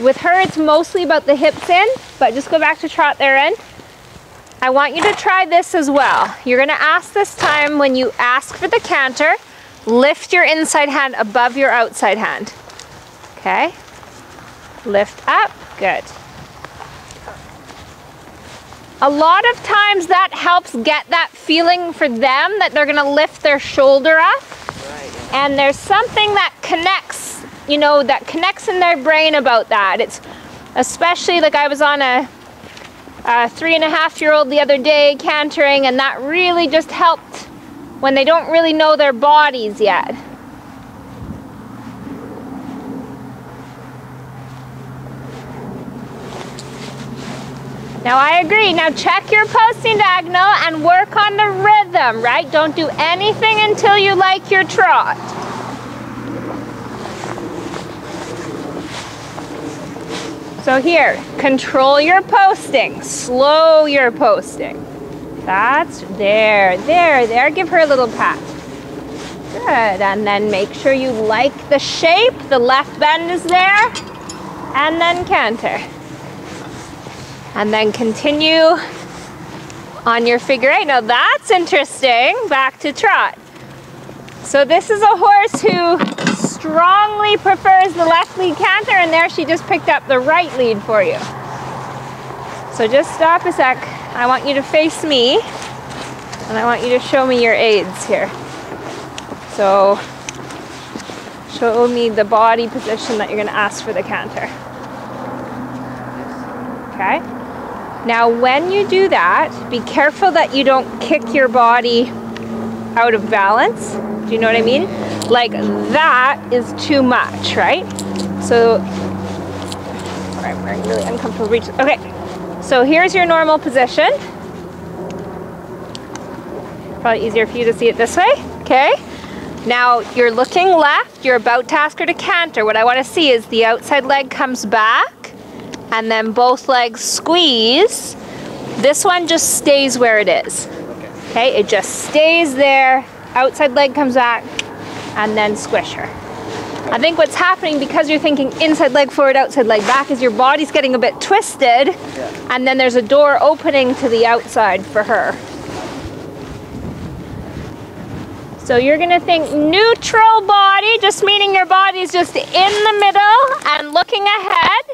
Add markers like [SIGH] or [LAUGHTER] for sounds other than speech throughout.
With her, it's mostly about the hips in, but just go back to trot there in. I want you to try this as well. You're gonna ask this time when you ask for the canter, lift your inside hand above your outside hand. Okay? Lift up, good. A lot of times that helps get that feeling for them that they're gonna lift their shoulder up. Right. And there's something that connects, you know, that connects in their brain about that. It's especially like I was on a, a three and a half year old the other day cantering, and that really just helped when they don't really know their bodies yet. Now I agree. Now check your posting diagonal and work on the rhythm, right? Don't do anything until you like your trot. So here, control your posting, slow your posting. That's there, there, there. Give her a little pat. Good, and then make sure you like the shape. The left bend is there, and then canter and then continue on your figure eight. Now that's interesting, back to trot. So this is a horse who strongly prefers the left lead canter and there she just picked up the right lead for you. So just stop a sec. I want you to face me and I want you to show me your aids here. So show me the body position that you're gonna ask for the canter. Okay? Now, when you do that, be careful that you don't kick your body out of balance. Do you know what I mean? Like that is too much, right? So, I'm wearing really uncomfortable breeches. Okay, so here's your normal position. Probably easier for you to see it this way, okay? Now you're looking left, you're about to ask her to canter. What I wanna see is the outside leg comes back, and then both legs squeeze. This one just stays where it is. Okay, it just stays there. Outside leg comes back and then squish her. I think what's happening because you're thinking inside leg forward, outside leg back is your body's getting a bit twisted yeah. and then there's a door opening to the outside for her. So you're gonna think neutral body, just meaning your body's just in the middle and looking ahead.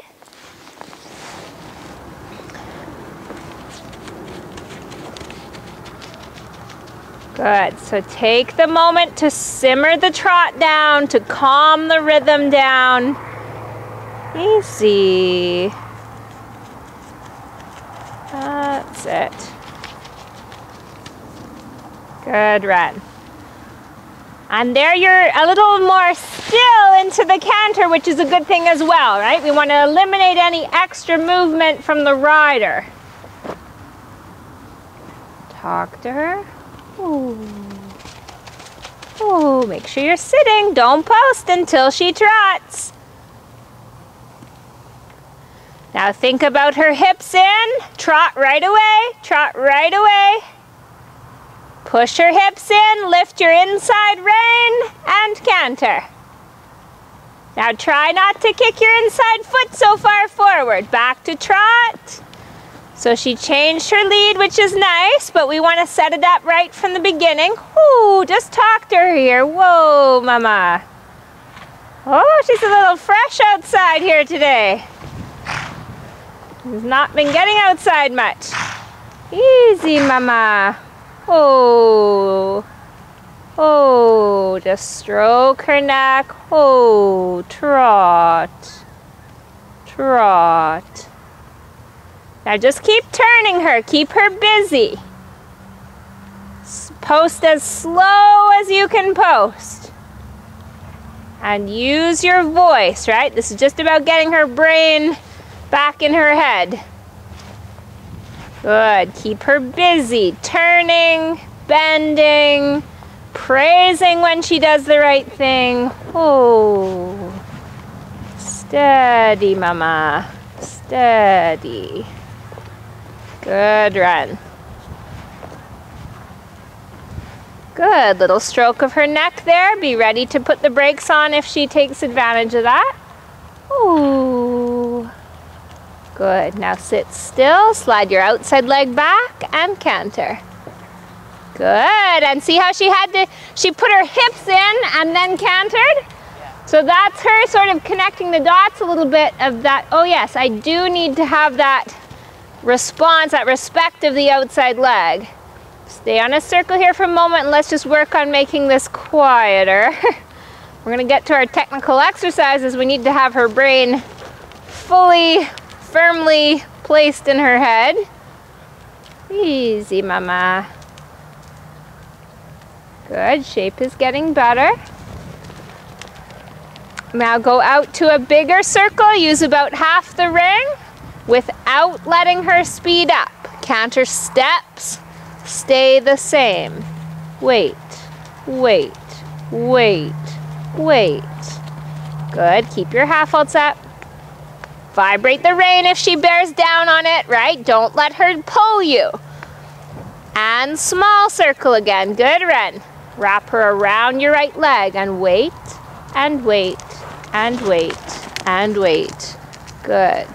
Good, so take the moment to simmer the trot down, to calm the rhythm down. Easy. That's it. Good run. And there you're a little more still into the canter, which is a good thing as well, right? We want to eliminate any extra movement from the rider. Talk to her. Ooh. Make sure you're sitting. Don't post until she trots. Now think about her hips in. Trot right away. Trot right away. Push her hips in. Lift your inside rein and canter. Now try not to kick your inside foot so far forward. Back to trot. So she changed her lead, which is nice, but we want to set it up right from the beginning. Ooh, just talk to her here. Whoa, mama. Oh, she's a little fresh outside here today. She's not been getting outside much. Easy, mama. Oh. Oh, just stroke her neck. Oh, trot. Trot. Now just keep turning her, keep her busy. Post as slow as you can post. And use your voice, right? This is just about getting her brain back in her head. Good. Keep her busy, turning, bending, praising when she does the right thing. Oh, steady, mama, steady. Good run. Good, little stroke of her neck there. Be ready to put the brakes on if she takes advantage of that. Ooh. Good. Now sit still, slide your outside leg back and canter. Good. And see how she had to, she put her hips in and then cantered? So that's her sort of connecting the dots a little bit of that. Oh yes, I do need to have that response, that respect of the outside leg. Stay on a circle here for a moment and let's just work on making this quieter. [LAUGHS] We're gonna get to our technical exercises. We need to have her brain fully, firmly placed in her head. Easy, mama. Good, shape is getting better. Now go out to a bigger circle, use about half the ring without letting her speed up. Canter steps, stay the same. Wait, wait, wait, wait. Good, keep your half halts up. Vibrate the rein if she bears down on it, right? Don't let her pull you. And small circle again, good Ren. Wrap her around your right leg and wait, and wait, and wait, and wait. Good.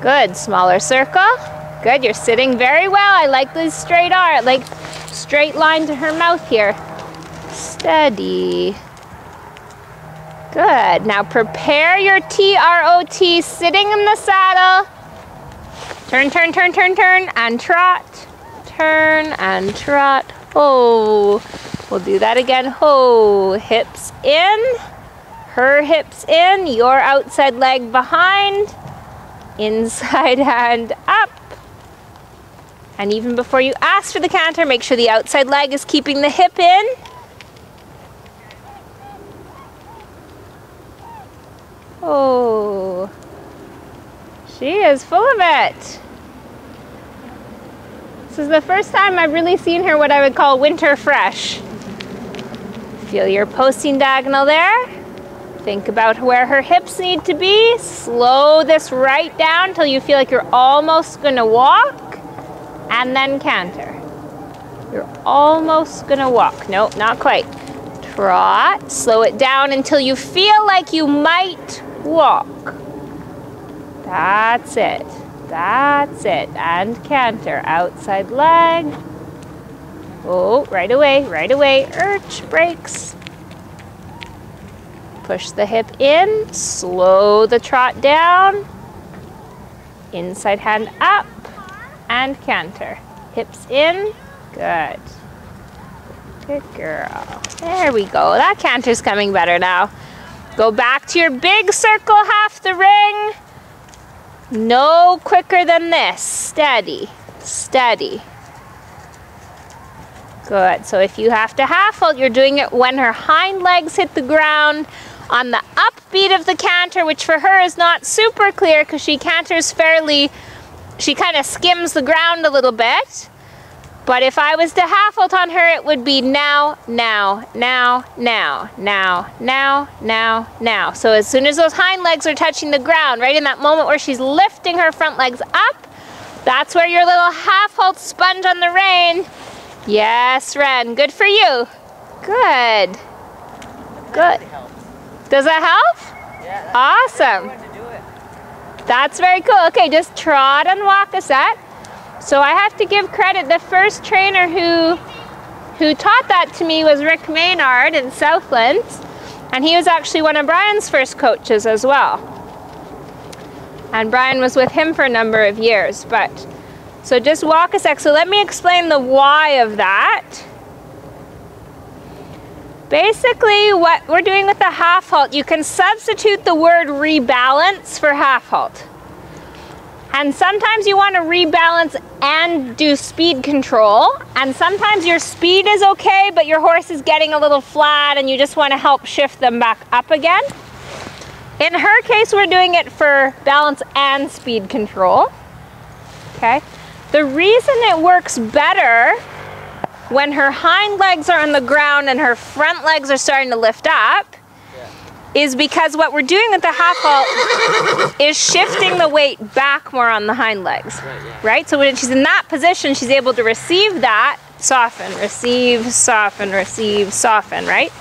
Good, smaller circle. Good, you're sitting very well. I like the straight arm, like straight line to her mouth here. Steady. Good, now prepare your T-R-O-T sitting in the saddle. Turn, turn, turn, turn, turn, and trot. Turn and trot. Oh, we'll do that again. Oh, hips in, her hips in, your outside leg behind inside [LAUGHS] hand up. And even before you ask for the canter, make sure the outside leg is keeping the hip in. Oh, she is full of it. This is the first time I've really seen her what I would call winter fresh. Feel your posting diagonal there. Think about where her hips need to be. Slow this right down till you feel like you're almost gonna walk and then canter. You're almost gonna walk. Nope, not quite. Trot, slow it down until you feel like you might walk. That's it. That's it. And canter. Outside leg. Oh, right away, right away. Urch, brakes. Push the hip in, slow the trot down, inside hand up, and canter. Hips in, good. Good girl. There we go. That canter's coming better now. Go back to your big circle, half the ring. No quicker than this. Steady, steady. Good. So if you have to half halt, you're doing it when her hind legs hit the ground on the upbeat of the canter, which for her is not super clear because she canters fairly, she kind of skims the ground a little bit. But if I was to half halt on her, it would be now, now, now, now, now, now, now, now. So as soon as those hind legs are touching the ground, right in that moment where she's lifting her front legs up, that's where your little half halt sponge on the rein. Yes, Ren, good for you. Good. Good. Does that help? Yeah. Awesome. That's very cool. Okay, just trot and walk a set. So I have to give credit. The first trainer who who taught that to me was Rick Maynard in Southland, and he was actually one of Brian's first coaches as well. And Brian was with him for a number of years. But so just walk a sec. So let me explain the why of that. Basically, what we're doing with the half halt, you can substitute the word rebalance for half halt. And sometimes you want to rebalance and do speed control. And sometimes your speed is okay, but your horse is getting a little flat and you just want to help shift them back up again. In her case, we're doing it for balance and speed control. Okay. The reason it works better when her hind legs are on the ground and her front legs are starting to lift up is because what we're doing with the half halt is shifting the weight back more on the hind legs, Right, yeah. right? So when she's in that position, she's able to receive that, soften, receive, soften, receive, soften, right?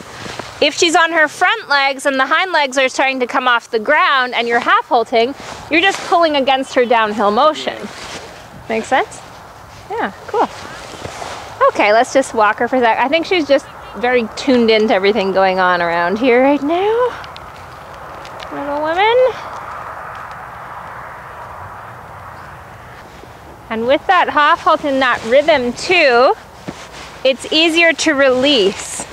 If she's on her front legs and the hind legs are starting to come off the ground and you're half halting, you're just pulling against her downhill motion. Make sense? Yeah, cool. Okay, let's just walk her for a sec. I think she's just very tuned into everything going on around here right now. Little woman. And with that half halt in that rhythm too, it's easier to release,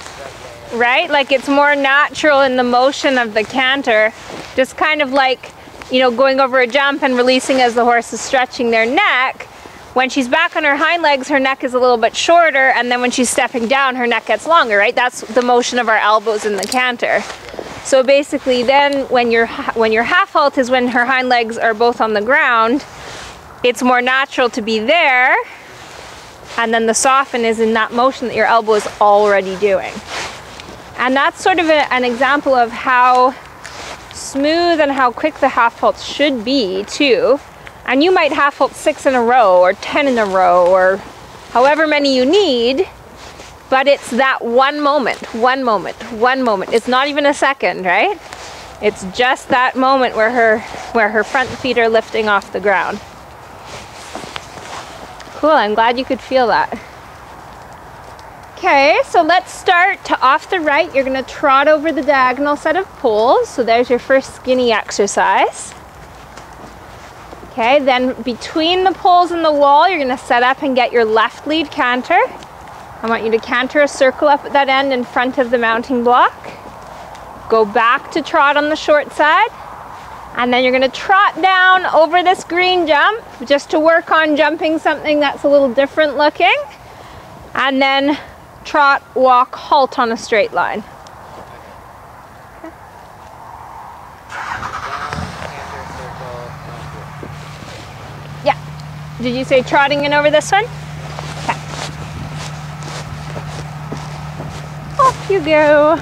right? Like it's more natural in the motion of the canter, just kind of like, you know, going over a jump and releasing as the horse is stretching their neck. When she's back on her hind legs, her neck is a little bit shorter, and then when she's stepping down, her neck gets longer, right? That's the motion of our elbows in the canter. So basically then when you're, when your half halt is when her hind legs are both on the ground, it's more natural to be there and then the soften is in that motion that your elbow is already doing. And that's sort of a, an example of how smooth and how quick the half halt should be too. And you might half halt six in a row or 10 in a row or however many you need, but it's that one moment, one moment, one moment. It's not even a second, right? It's just that moment where her, where her front feet are lifting off the ground. Cool, I'm glad you could feel that. Okay, so let's start to off the right. You're gonna trot over the diagonal set of poles. So there's your first skinny exercise. Okay, then between the poles and the wall, you're gonna set up and get your left lead canter. I want you to canter a circle up at that end in front of the mounting block. Go back to trot on the short side. And then you're gonna trot down over this green jump just to work on jumping something that's a little different looking. And then trot, walk, halt on a straight line. Did you say trotting in over this one? Okay. Off you go.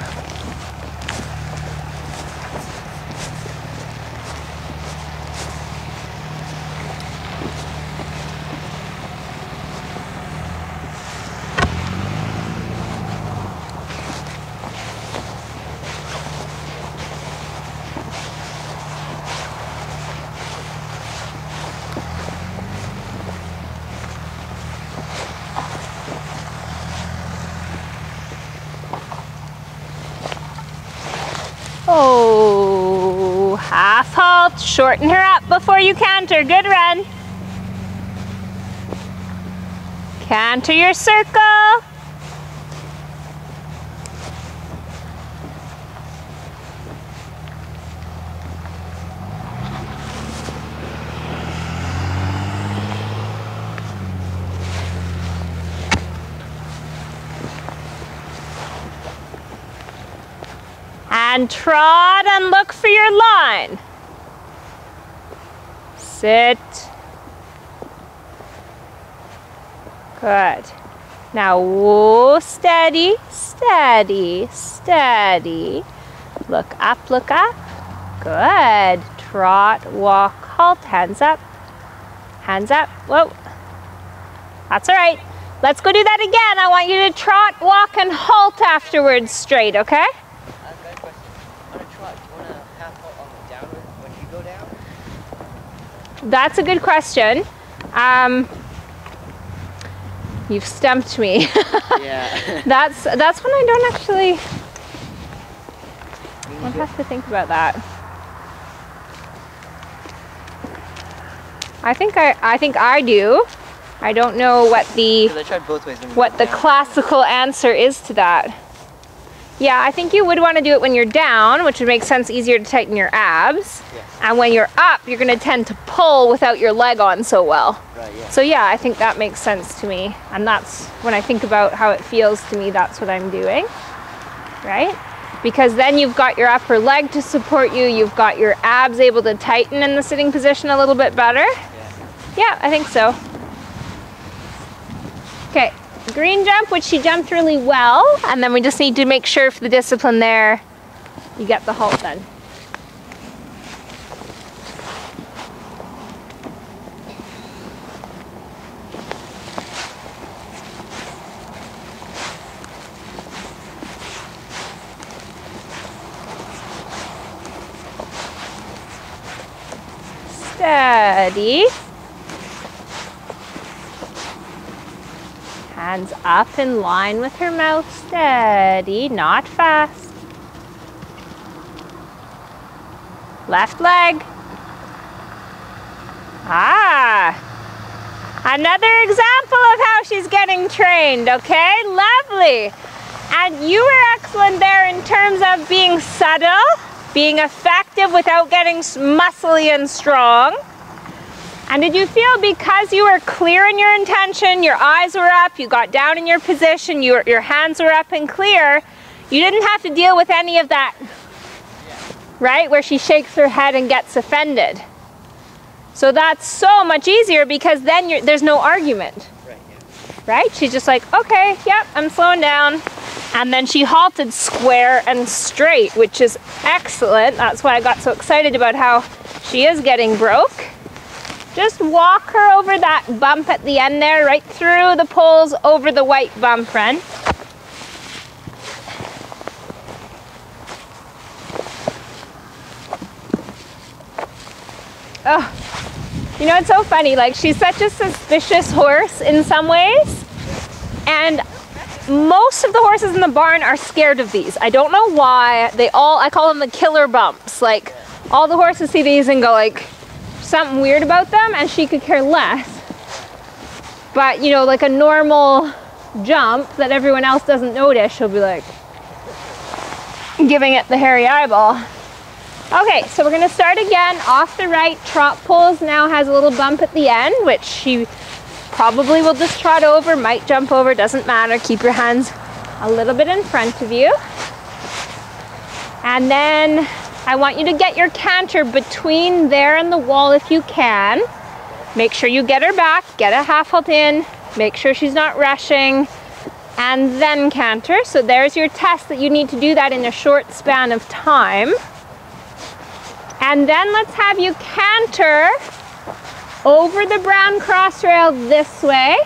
Oh, half halt. Shorten her up before Good run. Canter your circle. And trot and look for your line. Sit. Good. Now, whoa, steady, steady, steady. Look up, look up. Good. Trot, walk, halt, hands up. Hands up. Whoa. That's all right. Let's go do that again. I want you to trot, walk, and halt afterwards straight, okay? That's a good question. Um, you've stumped me. [LAUGHS] yeah. that's that's when I don't actually. I'll have to think about that. I think I I think I do. I don't know what the what the classical answer is to that. Yeah, I think you would want to do it when you're down, which would make sense easier to tighten your abs. Yes. And when you're up, you're going to tend to pull without your leg on so well. Right, yeah. So yeah, I think that makes sense to me. And that's when I think about how it feels to me, that's what I'm doing. Right? Because then you've got your upper leg to support you, you've got your abs able to tighten in the sitting position a little bit better. Yeah. Yeah, I think so. Okay, green jump, which she jumped really well. And then we just need to make sure for the discipline there, you get the halt done. Steady. Hands up in line with her mouth, steady, not fast. Left leg. Ah, another example of how she's getting trained, okay? Lovely. And you were excellent there in terms of being subtle, being effective without getting muscly and strong. And did you feel because you were clear in your intention, your eyes were up, you got down in your position, your, your hands were up and clear, you didn't have to deal with any of that, right? Where she shakes her head and gets offended. So that's so much easier because then there's no argument. Right, right? She's just like, okay, yep, I'm slowing down. And then she halted square and straight, which is excellent. That's why I got so excited about how she is getting broke. Just walk her over that bump at the end there, right through the poles over the white bump, Ren. Oh, you know, it's so funny. Like, she's such a suspicious horse in some ways. And most of the horses in the barn are scared of these. I don't know why. They all, I call them the killer bumps. Like, all the horses see these and go like, something weird about them and she could care less. But, you know, like a normal jump that everyone else doesn't notice, she'll be like giving it the hairy eyeball. Okay, so we're gonna start again off the right. Trot poles now has a little bump at the end, which she probably will just trot over, might jump over, doesn't matter. Keep your hands a little bit in front of you. And then I want you to get your canter between there and the wall if you can. Make sure you get her back, get a half halt in, make sure she's not rushing, and then canter. So there's your test that you need to do that in a short span of time. And then let's have you canter over the brown cross rail this way,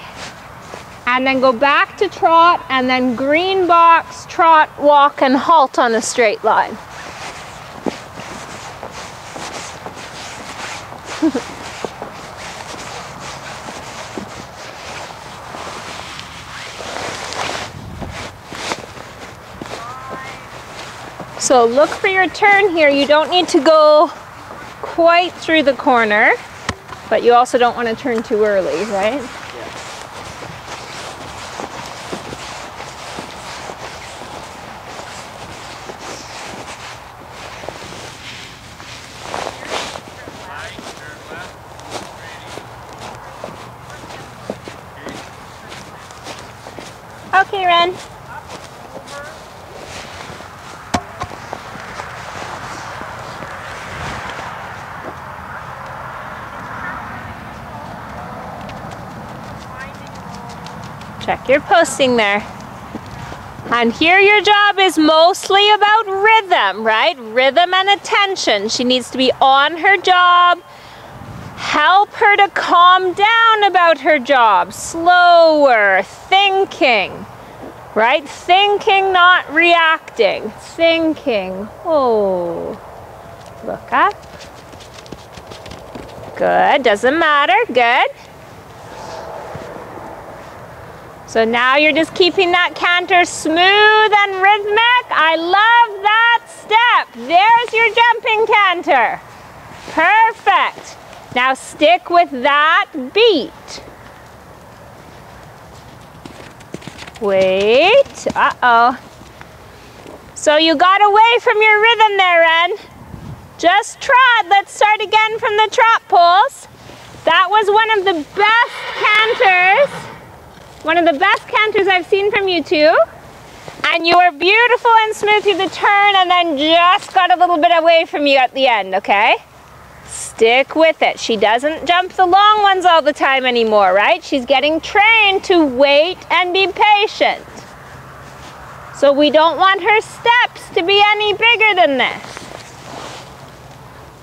and then go back to trot, and then green box, trot, walk, and halt on a straight line. [LAUGHS] so look for your turn here. You don't need to go quite through the corner, but you also don't want to turn too early, right? Check your posting there. And here your job is mostly about rhythm, right? Rhythm and attention. She needs to be on her job. Help her to calm down about her job. Slower, thinking right? Thinking, not reacting. Thinking. Oh, look up. Good, doesn't matter, good. So now you're just keeping that canter smooth and rhythmic. I love that step. There's your jumping canter. Perfect. Now stick with that beat. Wait, uh-oh. So you got away from your rhythm there, Ren. Just trot, let's start again from the trot poles. That was one of the best canters, one of the best canters I've seen from you two. And you were beautiful and smooth through the turn and then just got a little bit away from you at the end, okay? Stick with it. She doesn't jump the long ones all the time anymore, right? She's getting trained to wait and be patient. So we don't want her steps to be any bigger than this.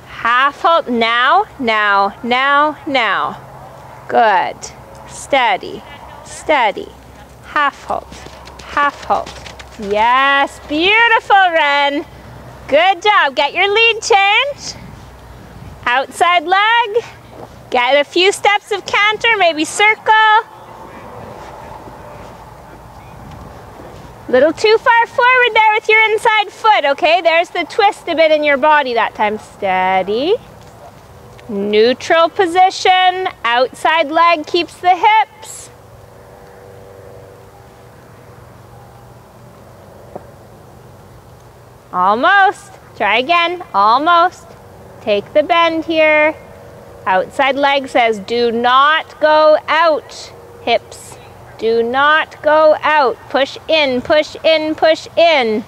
Half halt, now, now, now, now. Good. Steady, steady. Half halt, half halt. Yes, beautiful, Ren. Good job. Get your lead change. Outside leg. Get a few steps of canter, maybe circle. Little too far forward there with your inside foot, okay? There's the twist a bit in your body that time. Steady. Neutral position. Outside leg keeps the hips. Almost. Try again. Almost. Take the bend here. Outside leg says do not go out. Hips. Do not go out. Push in, push in, push in.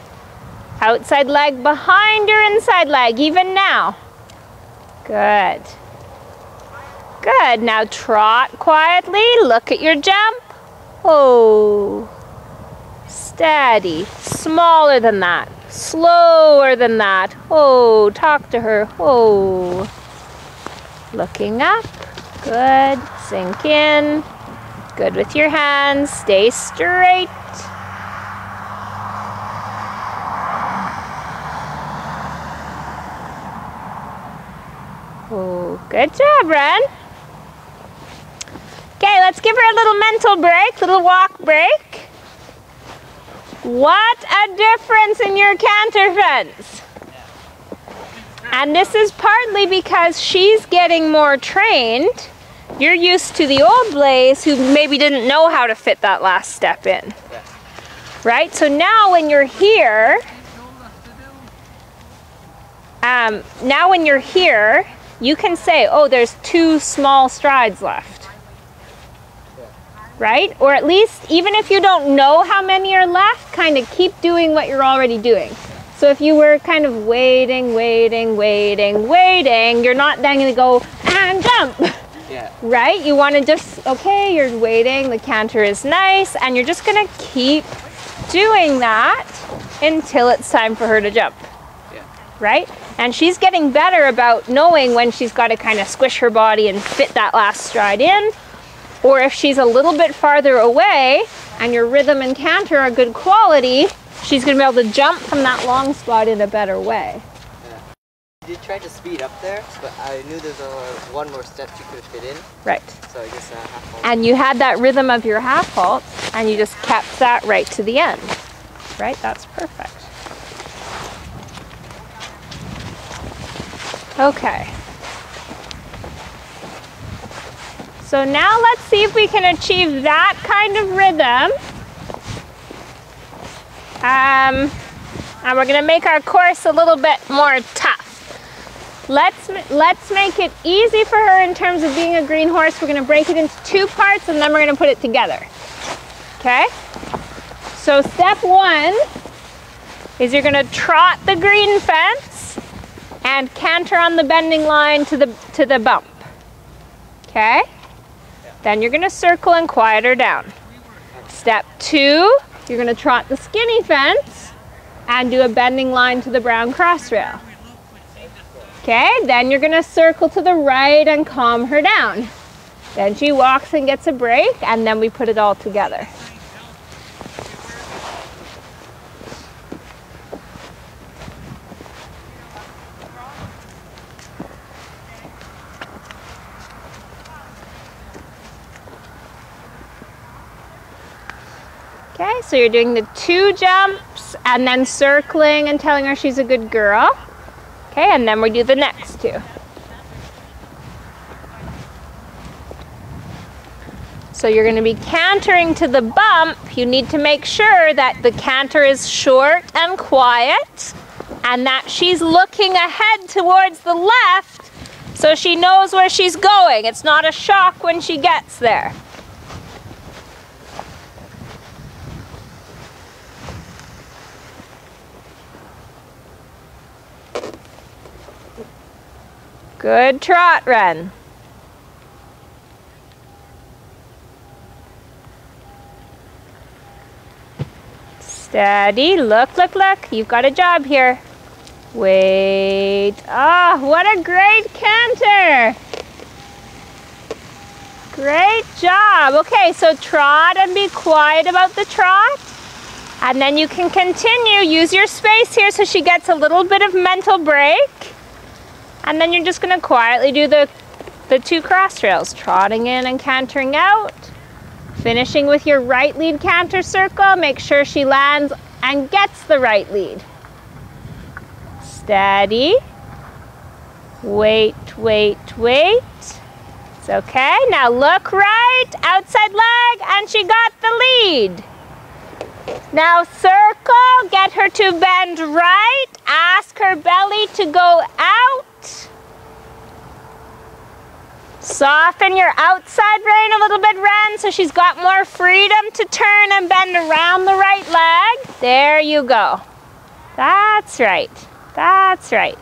Outside leg behind your inside leg, even now. Good. Good. Now trot quietly. Look at your jump. Oh. Steady. Smaller than that. Slower than that. Oh, talk to her. Oh. Looking up. Good. Sink in. Good with your hands. Stay straight. Oh, good job, Ren. Okay, let's give her a little mental break, little walk break. What a difference in your canter fence. And this is partly because she's getting more trained. You're used to the old Blaze who maybe didn't know how to fit that last step in. Right? So now when you're here, um, now when you're here, you can say, oh, there's two small strides left. Right? Or at least, even if you don't know how many are left, kind of keep doing what you're already doing. So if you were kind of waiting, waiting, waiting, waiting, you're not then going to go and jump. [LAUGHS] Yeah. Right? You want to just, okay, you're waiting, the canter is nice, and you're just going to keep doing that until it's time for her to jump. Yeah. Right? And she's getting better about knowing when she's got to kind of squish her body and fit that last stride in. Or if she's a little bit farther away and your rhythm and canter are good quality, she's going to be able to jump from that long spot in a better way. I did try to speed up there, but I knew there's a one more step you could fit in, Right. so I guess uh, half halt. And you had that rhythm of your half halt and you just kept that right to the end. Right? That's perfect. Okay. So now let's see if we can achieve that kind of rhythm. Um, and we're going to make our course a little bit more tough. Let's let's make it easy for her in terms of being a green horse. We're going to break it into two parts and then we're going to put it together. Okay? So step 1 is you're going to trot the green fence and canter on the bending line to the to the bump. Okay? Then you're to circle and quiet her down. Step 2, you're to trot the skinny fence and do a bending line to the brown cross rail. Okay, then you're gonna circle to the right and calm her down. Then she walks and gets a break, and then we put it all together. Okay, so you're doing the two jumps and then circling and telling her she's a good girl. Okay, and then we do the next two. So you're going to be cantering to the bump. You need to make sure that the canter is short and quiet and that she's looking ahead towards the left so she knows where she's going. It's not a shock when she gets there. Good trot, Ren. Steady. Look, look, look. You've got a job here. Wait. Ah, oh, what a great canter. Great job. Okay, so trot and be quiet about the trot. And then you can continue. Use your space here so she gets a little bit of mental break. And then you're just gonna quietly do the the two cross rails, trotting in and cantering out. Finishing with your right lead canter circle, make sure she lands and gets the right lead. Steady. Wait, wait, wait. It's okay. Now look right, outside leg, and she got the lead. Now circle, get her to bend right, ask her belly to go out. Soften your outside rein a little bit, Ren, so she's got more freedom to turn and bend around the right leg. There you go. That's right. That's right.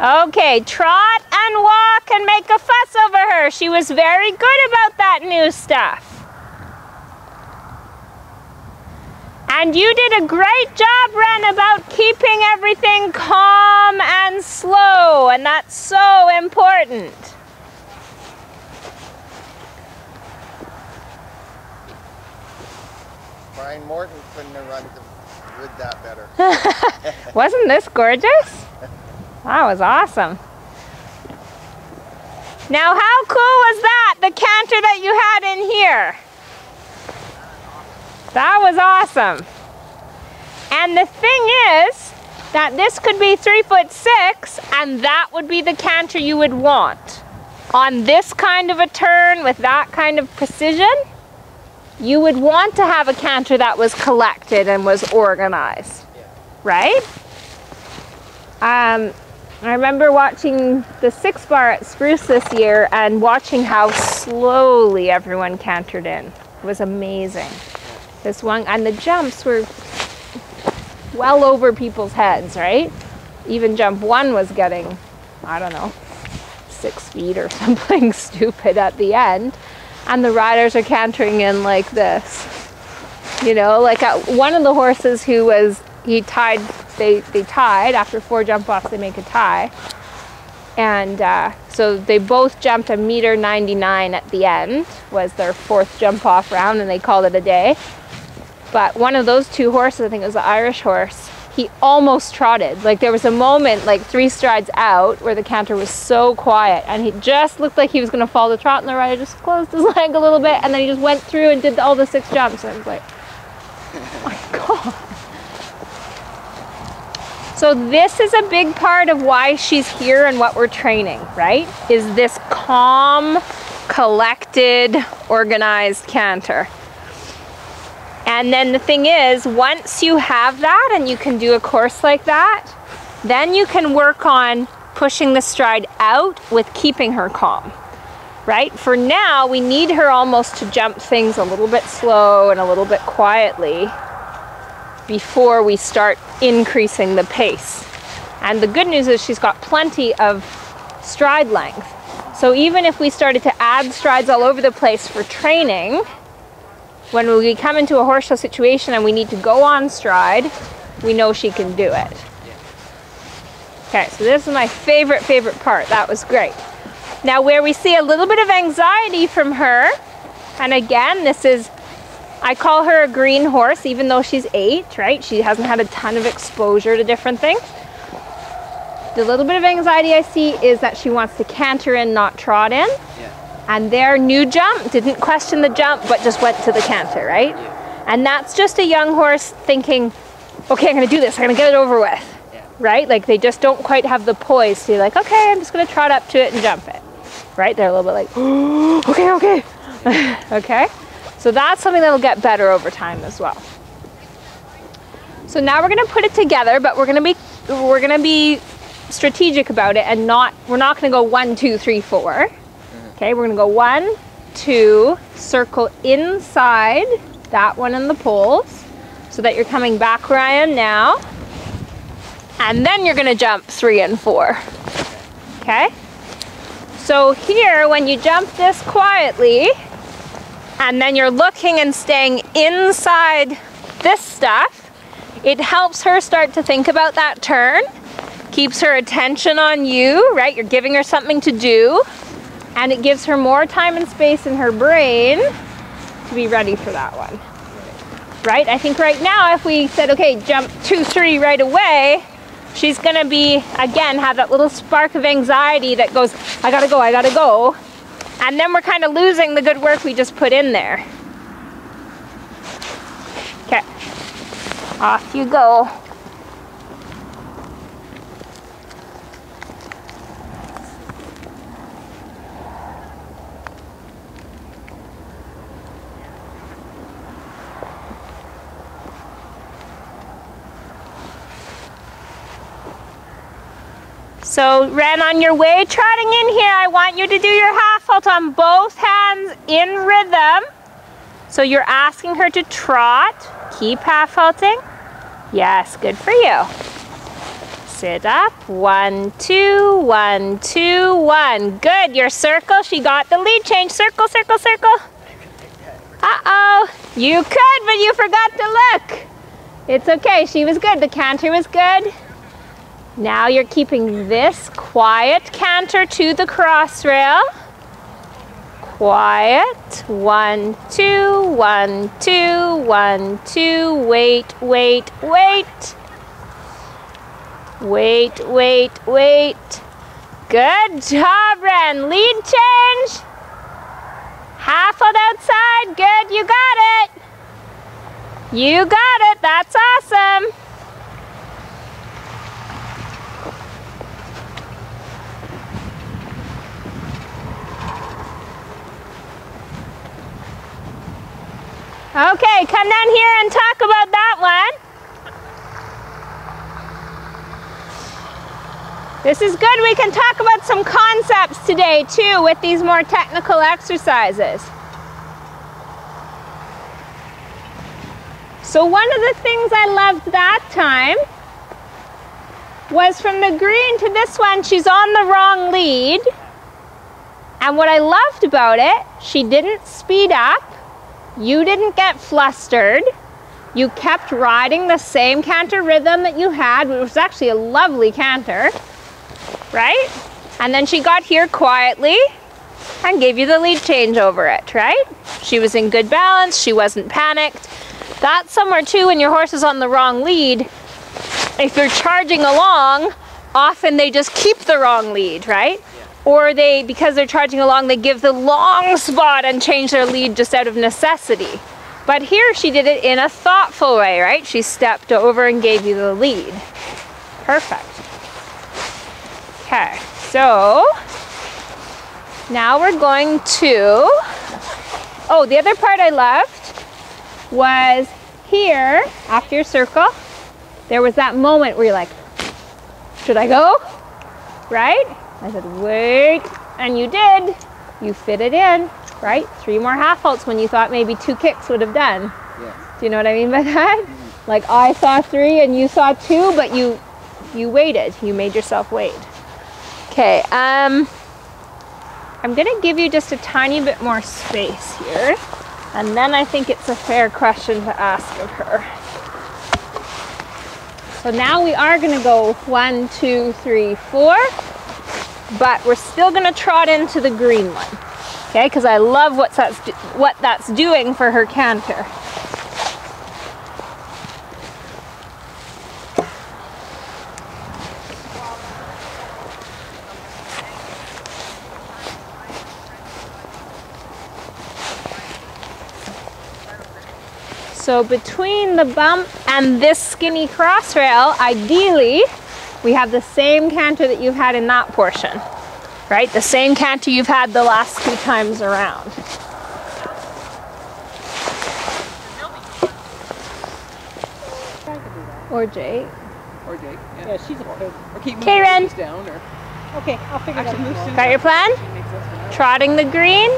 Okay, trot and walk and make a fuss over her. She was very good about that new stuff. And you did a great job, Ren, about keeping everything calm and slow, and that's so important. Brian Morton couldn't have run wood that better. [LAUGHS] Wasn't this gorgeous? That was awesome. Now, how cool was that, the canter that you had in here? That was awesome. And the thing is that this could be three foot six and that would be the canter you would want. On this kind of a turn with that kind of precision, you would want to have a canter that was collected and was organized, right? Um, I remember watching the six bar at Spruce this year and watching how slowly everyone cantered in. It was amazing. This one, and the jumps were well over people's heads, right? Even jump one was getting, I don't know, six feet or [LAUGHS] something stupid at the end. And the riders are cantering in like this. You know, like at one of the horses who was, he tied, they, they tied, after four jump offs, they make a tie. And uh, so they both jumped a meter 99 at the end, was their fourth jump off round, and they called it a day. But one of those two horses, I think it was the Irish horse, he almost trotted. Like there was a moment, like three strides out, where the canter was so quiet, and he just looked like he was going to fall the trot, and the rider just closed his [LAUGHS] leg a little bit, and then he just went through and did all the six jumps. And I was like, oh [LAUGHS] my god. So this is a big part of why she's here and what we're training, right? Is this calm, collected, organized canter. And then the thing is, once you have that and you can do a course like that, then you can work on pushing the stride out with keeping her calm, right? For now, we need her almost to jump things a little bit slow and a little bit quietly before we start increasing the pace. And the good news is she's got plenty of stride length. So even if we started to add strides all over the place for training, when we come into a horse show situation and we need to go on stride, we know she can do it. Okay, so this is my favorite, favorite part. That was great. Now where we see a little bit of anxiety from her, and again, this is I call her a green horse, even though she's eight, right? She hasn't had a ton of exposure to different things. The little bit of anxiety I see is that she wants to canter in, not trot in. And their new jump didn't question the jump, but just went to the canter, right? Yeah. And that's just a young horse thinking, okay, I'm gonna do this, I'm gonna get it over with, Yeah. right? Like they just don't quite have the poise to be like, okay, I'm just gonna trot up to it and jump it, right? They're a little bit like, [GASPS] okay, okay, [LAUGHS] okay. So that's something that'll get better over time as well. So now we're gonna put it together, but we're gonna be we're gonna be strategic about it and not we're not gonna go one, two, three, four. Okay, we're gonna go one, two, circle inside that one in the poles so that you're coming back where I am now. And then you're gonna jump three and four. Okay? So here, when you jump this quietly, and then you're looking and staying inside this stuff, it helps her start to think about that turn, keeps her attention on you, right? You're giving her something to do, and it gives her more time and space in her brain to be ready for that one. Right? I think right now, if we said, okay, jump two, three right away, she's gonna be, again, have that little spark of anxiety that goes, I gotta go, I gotta go. And then we're kind of losing the good work we just put in there. Okay, off you go. So Ren, on your way trotting in here, I want you to do your half halt on both hands in rhythm. So you're asking her to trot. Keep half halting. Yes, good for you. Sit up. One, two, one, two, one. Good. Your circle. She got the lead change. Circle, circle, circle. Uh-oh. You could, but you forgot to look. It's okay. She was good. The canter was good. Now you're keeping this quiet canter to the cross rail. Quiet. One, two, one, two, one, two. Wait, wait, wait. Wait, wait, wait. Good job, Ren. Lead change. Half halt outside. Good, you got it. You got it. That's awesome. Okay, come down here and talk about that one. This is good. We can talk about some concepts today too with these more technical exercises. So one of the things I loved that time was from the green to this one, she's on the wrong lead. And what I loved about it, she didn't speed up you didn't get flustered. You kept riding the same canter rhythm that you had, which was actually a lovely canter, right? And then she got here quietly and gave you the lead change over it, right? She was in good balance, she wasn't panicked. That's somewhere too when your horse is on the wrong lead. If you're charging along, often they just keep the wrong lead, right? Or they, because they're charging along, they give the long spot and change their lead just out of necessity. But here she did it in a thoughtful way, right? She stepped over and gave you the lead. Perfect. Okay, so now we're going to, oh, the other part I left was here, after your circle, there was that moment where you're like, should I go? Right? I said, wait, and you did. You fit it in, right? Three more half halts when you thought maybe two kicks would have done. Yeah. Do you know what I mean by that? Mm-hmm. Like I saw three and you saw two, but you you waited. You made yourself wait. Okay, um, I'm gonna give you just a tiny bit more space here, and then I think it's a fair question to ask of her. So now we are gonna go one, two, three, four but we're still gonna trot into the green one. Okay, because I love what's that's what that's doing for her canter. So between the bump and this skinny cross rail, ideally, we have the same canter that you've had in that portion, right? The same canter you've had the last two times around. Or Jake. Or Jake. Yeah, yeah she's a pig. Or keep moving Ren. down. Or... Okay, I'll figure Actually, it out. Got your plan? Trotting the green.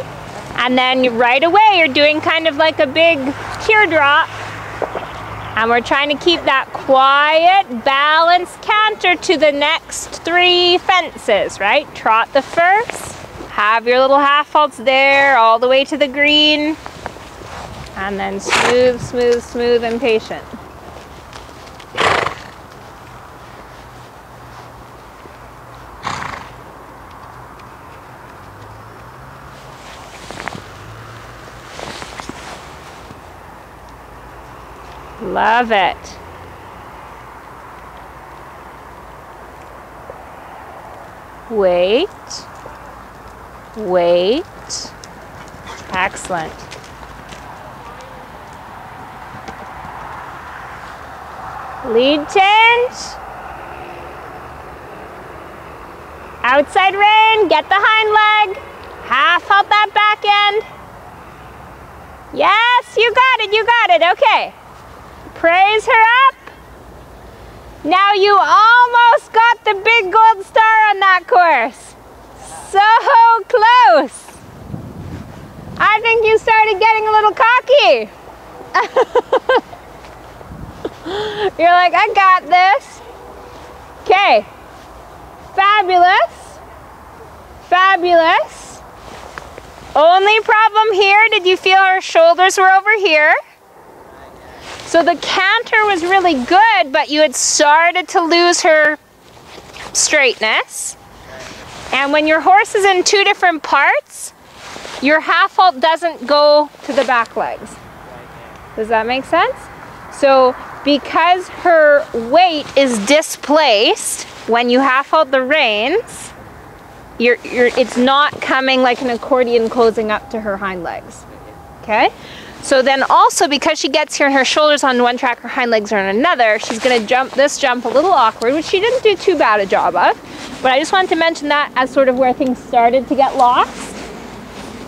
And then right away you're doing kind of like a big teardrop and we're trying to keep that quiet, balanced canter to the next three fences, right? Trot the first, have your little half halts there all the way to the green, and then smooth, smooth, smooth, and patient. Love it. Wait. Wait. Excellent. Lead change. Outside rein, get the hind leg. Half halt that back end. Yes, you got it, you got it, okay. Praise her up. Now you almost got the big gold star on that course. So close. I think you started getting a little cocky. [LAUGHS] You're like, I got this. Okay. Fabulous. Fabulous. Only problem here, did you feel her shoulders were over here? So the canter was really good, but you had started to lose her straightness. And when your horse is in two different parts, your half halt doesn't go to the back legs. Does that make sense? So because her weight is displaced when you half halt the reins, you're, you're, it's not coming like an accordion closing up to her hind legs. Okay? So then also because she gets here and her shoulders on one track, her hind legs are on another, she's gonna jump this jump a little awkward, which she didn't do too bad a job of. But I just wanted to mention that as sort of where things started to get lost.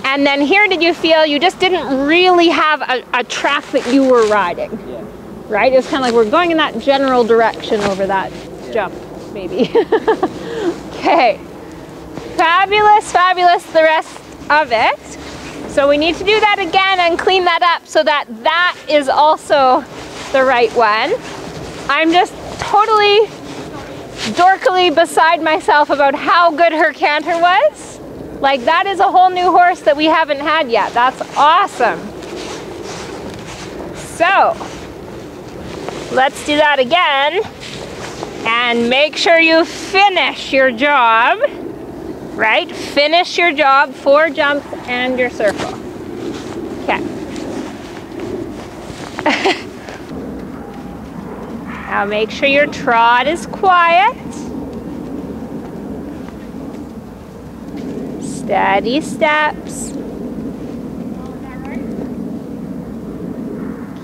And then here did you feel you just didn't really have a, a track that you were riding? Yeah. right? It's kind of like we're going in that general direction over that jump, maybe. [LAUGHS] okay. Fabulous, fabulous, the rest of it. So we need to do that again and clean that up so that that is also the right one. I'm just totally dorkily beside myself about how good her canter was. Like that is a whole new horse that we haven't had yet. That's awesome. So, let's do that again. And make sure you finish your job, right? Finish your job, four jumps and your circle. Okay. [LAUGHS] now make sure your trot is quiet. Steady steps.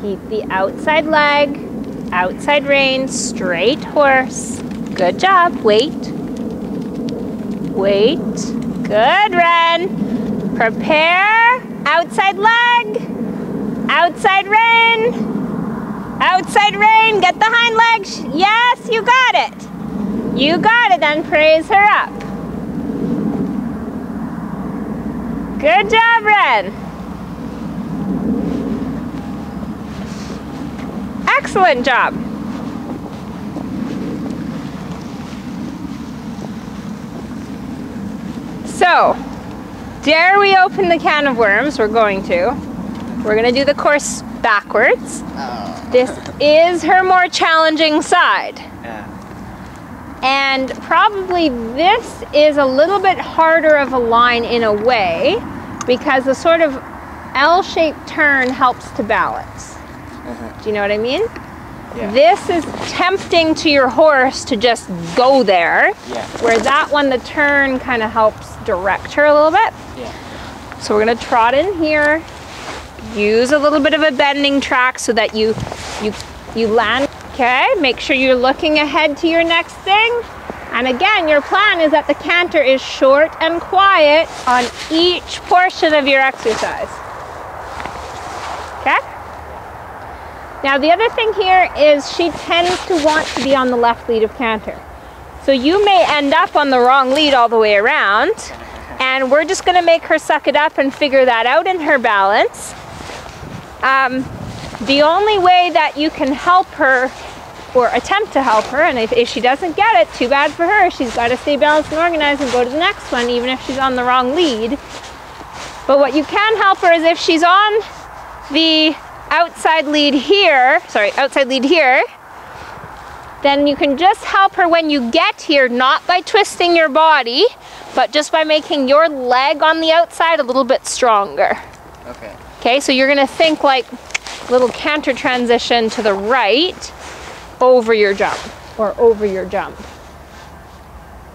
Keep the outside leg, outside rein, straight horse. Good job. Wait. Wait. Good, run. Prepare. Outside leg. Outside rein. Outside rein. Get the hind legs. Yes, you got it. You got it. Then praise her up. Good job, Ren. Excellent job. So, dare we open the can of worms? We're going to. We're going to do the course backwards. Oh. This [LAUGHS] is her more challenging side. Yeah. And probably this is a little bit harder of a line in a way because the sort of L-shaped turn helps to balance. Uh-huh. Do you know what I mean? Yeah. This is tempting to your horse to just go there, Yeah. where that one, the turn kind of helps direct her a little bit. Yeah. So we're gonna trot in here, use a little bit of a bending track so that you you you land. Okay, make sure you're looking ahead to your next thing. And again, your plan is that the canter is short and quiet on each portion of your exercise. Okay? Now the other thing here is she tends to want to be on the left lead of canter. So you may end up on the wrong lead all the way around. And we're just gonna make her suck it up and figure that out in her balance. Um, the only way that you can help her or attempt to help her, and if, if she doesn't get it, too bad for her. She's got to stay balanced and organized and go to the next one, even if she's on the wrong lead. But what you can help her is if she's on the outside lead here, sorry, outside lead here, then you can just help her when you get here, not by twisting your body, but just by making your leg on the outside a little bit stronger. Okay. Okay, so you're gonna think like a little canter transition to the right over your jump or over your jump.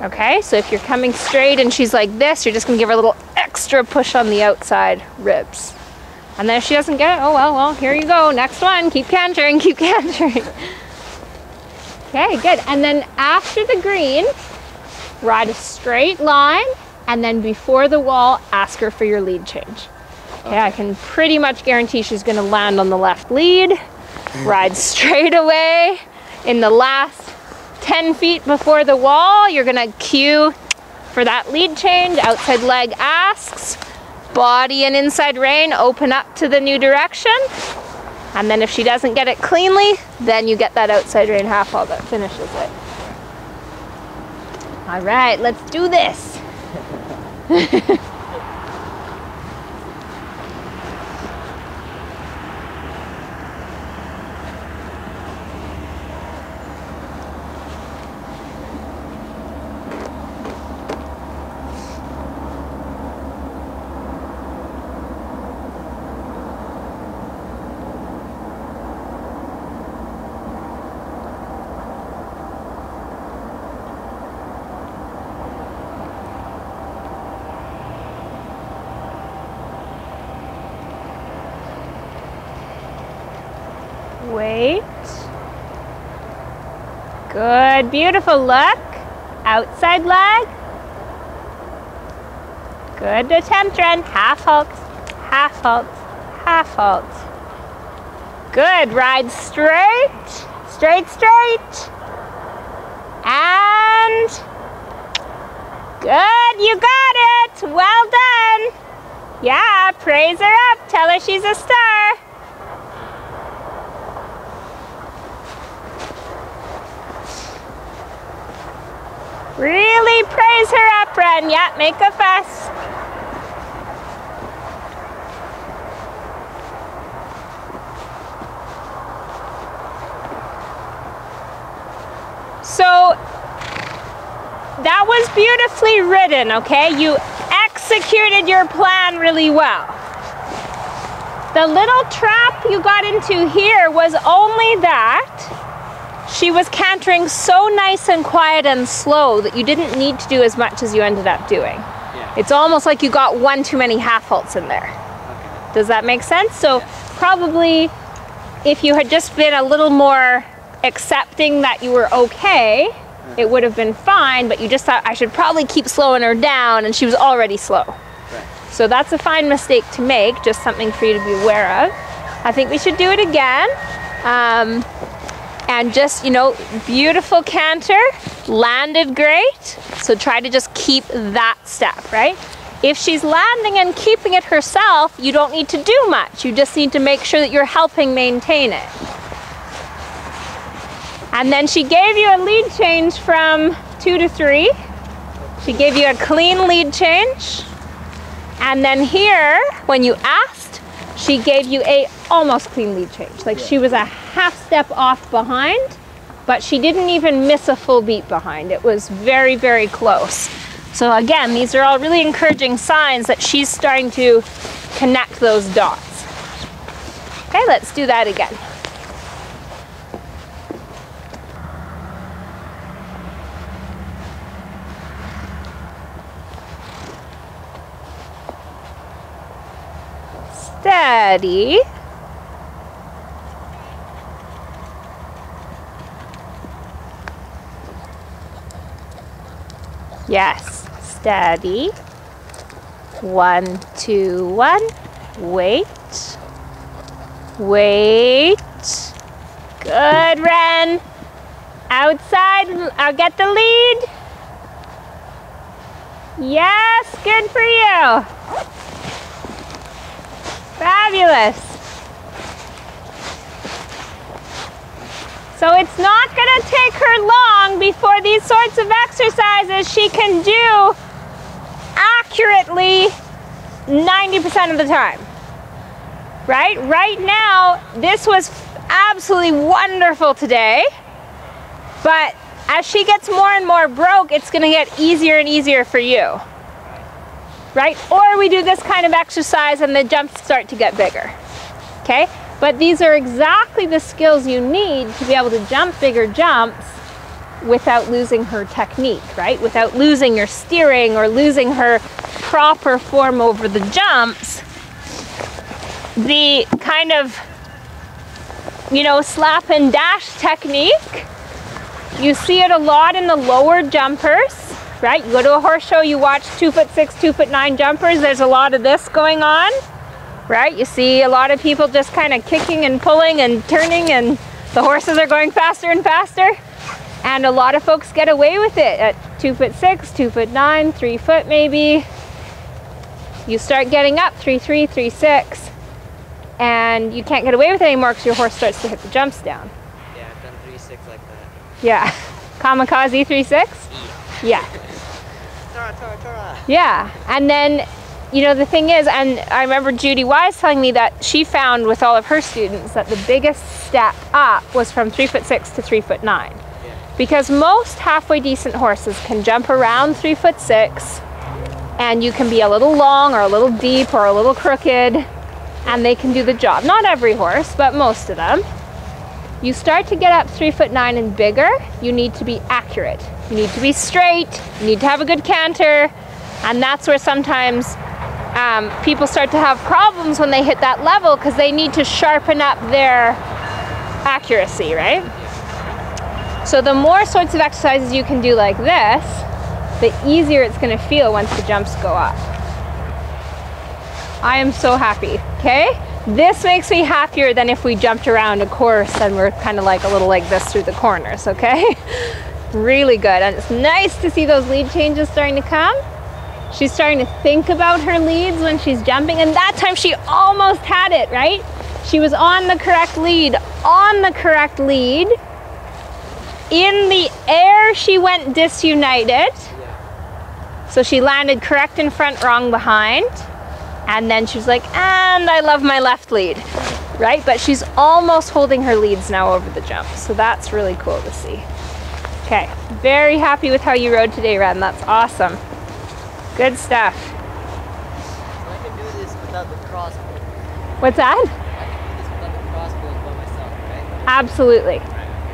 Okay, so if you're coming straight and she's like this, you're just gonna give her a little extra push on the outside ribs. And then if she doesn't get it, oh well, well, here you go. Next one, keep cantering, [LAUGHS] keep cantering. okay, good. And then after the green, ride a straight line, and then before the wall, ask her for your lead change. Okay, I can pretty much guarantee she's gonna land on the left lead, [LAUGHS] ride straight away in the last 10 feet before the wall, you're gonna cue for that lead change. Outside leg asks, body and inside rein open up to the new direction. And then if she doesn't get it cleanly, then you get that outside rein half halt that finishes it. All right, let's do this. [LAUGHS] Wait. Beautiful. Look. Outside leg. Good attempt, Ren. Half halt, half halt, half halt. Good. Ride straight, straight, straight. And good. You got it. Well done. Yeah, praise her up. Tell her she's a star. Really praise her up, Ren. Yeah, make a fuss. So that was beautifully written, okay? You executed your plan really well. The little trap you got into here was only that she was cantering so nice and quiet and slow that you didn't need to do as much as you ended up doing. Yeah. It's almost like you got one too many half halts in there. Okay. Does that make sense? So probably if you had just been a little more accepting that you were okay, it would have been fine, but you just thought I should probably keep slowing her down and she was already slow. Right. So that's a fine mistake to make, just something for you to be aware of. I think we should do it again. Um, and just, you know, beautiful canter, landed great. So try to just keep that step, right? If she's landing and keeping it herself, you don't need to do much. You just need to make sure that you're helping maintain it. And then she gave you a lead change from two to three. She gave you a clean lead change. And then here, when you asked, she gave you a almost clean lead change. Like she was a half step off behind, but she didn't even miss a full beat behind. It was very, very close. So again, these are all really encouraging signs that she's starting to connect those dots. Okay, let's do that again. Steady. Yes, steady. One, two, one. Wait. Wait. Good, Ren. Outside, I'll get the lead. Yes, good for you. Fabulous. So it's not going to take her long before these sorts of exercises she can do accurately 90% of the time. Right? Right now, this was absolutely wonderful today. But as she gets more and more broke, it's going to get easier and easier for you. Right? Or we do this kind of exercise and the jumps start to get bigger. Okay? But these are exactly the skills you need to be able to jump bigger jumps without losing her technique, right? Without losing your steering or losing her proper form over the jumps. The kind of, you know, slap and dash technique, you see it a lot in the lower jumpers, right? You go to a horse show, you watch two foot six, two foot nine jumpers, there's a lot of this going on, right? You see a lot of people just kind of kicking and pulling and turning and the horses are going faster and faster. And a lot of folks get away with it at two foot six, two foot nine, three foot maybe. You start getting up three, three, three, six, and you can't get away with it anymore because your horse starts to hit the jumps down. Yeah, I've done three six like that. Yeah. [LAUGHS] Kamikaze three six? Yeah. Tora, tora, tora. Yeah. And then, you know, the thing is, and I remember Judy Wise telling me that she found with all of her students that the biggest step up was from three foot six to three foot nine. Yeah. Because most halfway decent horses can jump around three foot six and you can be a little long or a little deep or a little crooked and they can do the job. Not every horse, but most of them. You start to get up three foot nine and bigger, you need to be accurate. You need to be straight, you need to have a good canter, and that's where sometimes um, people start to have problems when they hit that level because they need to sharpen up their accuracy, right? So the more sorts of exercises you can do like this, the easier it's going to feel once the jumps go up. I am so happy, okay? This makes me happier than if we jumped around a course and we're kind of like a little like this through the corners, okay? [LAUGHS] really good. And it's nice to see those lead changes starting to come. She's starting to think about her leads when she's jumping, and that time she almost had it, right? She was on the correct lead, on the correct lead. In the air, she went disunited. So she landed correct in front, wrong behind. And then she's like, and I love my left lead, right? But she's almost holding her leads now over the jump. So that's really cool to see. Okay, very happy with how you rode today, Ren. That's awesome. Good stuff. I can do this without the crossbow. What's that? I can do this without the crossbow by myself, right? Absolutely.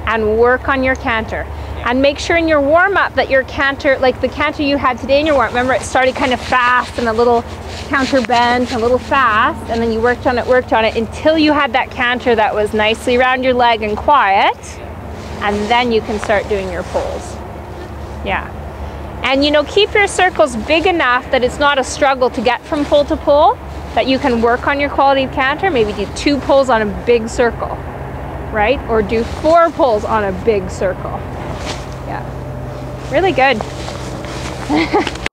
And work on your canter. And make sure in your warm up that your canter, like the canter you had today in your warm up, remember it started kind of fast and a little counter bent, a little fast, and then you worked on it, worked on it until you had that canter that was nicely around your leg and quiet. And then you can start doing your poles. Yeah. And you know, keep your circles big enough that it's not a struggle to get from pole to pole, that you can work on your quality of canter, maybe do two poles on a big circle, right? Or do four poles on a big circle. Yeah. Really good. [LAUGHS]